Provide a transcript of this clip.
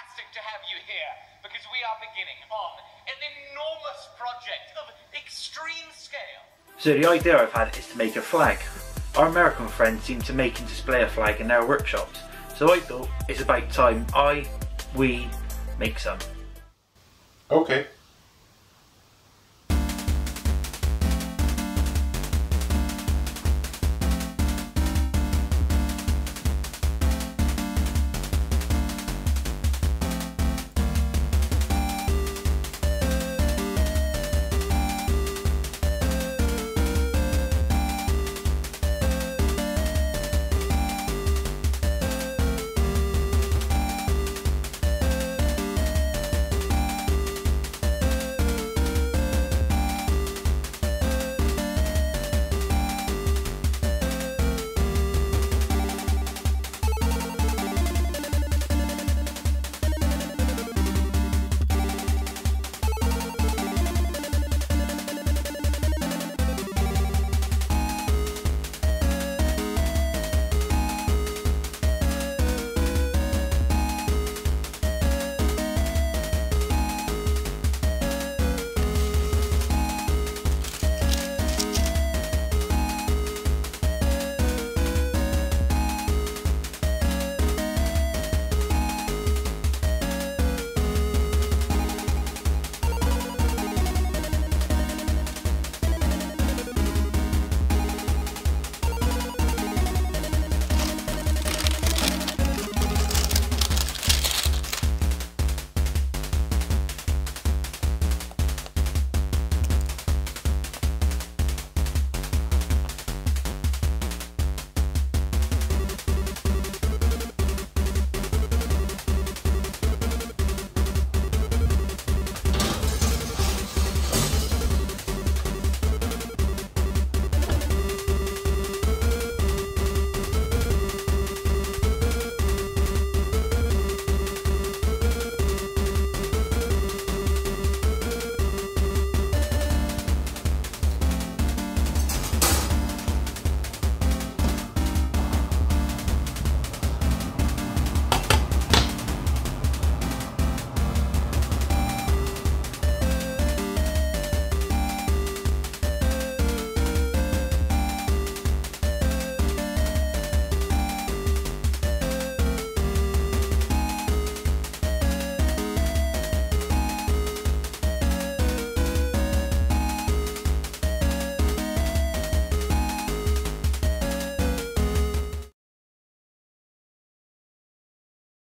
fantastic to have you here because we are beginning on an enormous project of extreme scale. So the idea I've had is to make a flag. Our American friends seem to make and display a flag in their workshops, so I thought it's about time I, we, make some. Okay.